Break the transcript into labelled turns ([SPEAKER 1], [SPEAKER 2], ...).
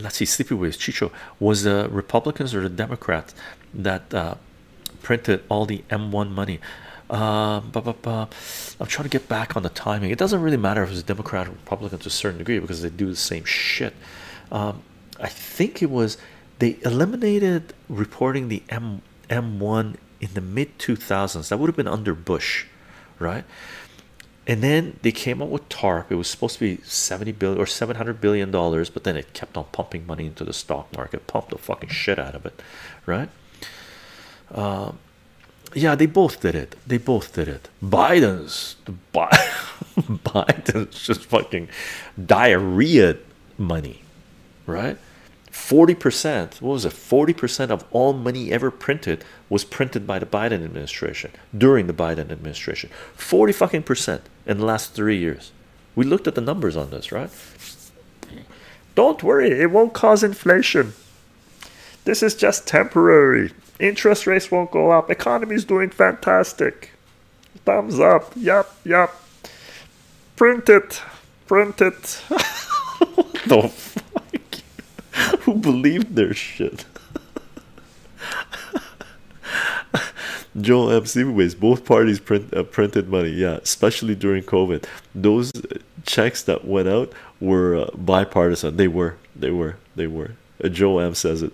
[SPEAKER 1] let's see, Sleepyways, Chycho, was the Republicans or the Democrats that uh, printed all the M1 money? Uh, I'm trying to get back on the timing. It doesn't really matter if it's a Democrat or Republican to a certain degree because they do the same shit. Um, I think it was they eliminated reporting the M M1 in the mid 2000s. That would have been under Bush, right? And then they came up with TARP. It was supposed to be 70 billion or 700 billion dollars, but then it kept on pumping money into the stock market, pumped the fucking shit out of it, right? Um, yeah, they both did it. They both did it. Biden's the Biden's just fucking diarrhea money, right? 40%, what was it? 40% of all money ever printed was printed by the Biden administration during the Biden administration. 40 fucking percent in the last three years. We looked at the numbers on this, right? Don't worry, it won't cause inflation. This is just temporary. Interest rates won't go up. Economy is doing fantastic. Thumbs up. Yup, yup. Print it. Print it. what the? Who believed their shit? Joel M. Sleepyways, both parties print uh, printed money, yeah, especially during COVID. Those checks that went out were uh, bipartisan. They were, they were, they were. Uh, Joe M says it.